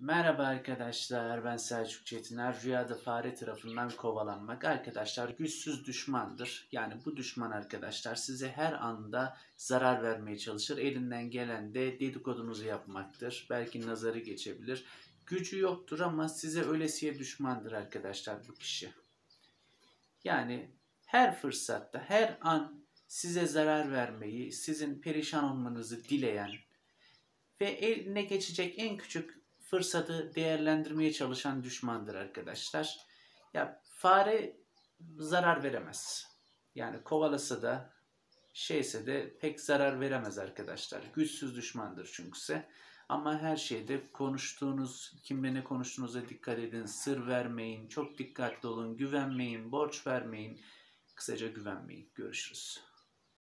Merhaba arkadaşlar, ben Selçuk Çetiner. Rüyada fare tarafından kovalanmak. Arkadaşlar güçsüz düşmandır. Yani bu düşman arkadaşlar size her anda zarar vermeye çalışır. Elinden gelen de dedikodunuzu yapmaktır. Belki nazarı geçebilir. Gücü yoktur ama size ölesiye düşmandır arkadaşlar bu kişi. Yani her fırsatta, her an size zarar vermeyi, sizin perişan olmanızı dileyen ve eline geçecek en küçük fırsatı değerlendirmeye çalışan düşmandır arkadaşlar. Ya fare zarar veremez. Yani kovalasa da şeyse de pek zarar veremez arkadaşlar. Güçsüz düşmandır çünkü Ama her şeyde konuştuğunuz, kimle ne konuştuğunuza dikkat edin. Sır vermeyin, çok dikkatli olun, güvenmeyin, borç vermeyin. Kısaca güvenmeyin. Görüşürüz.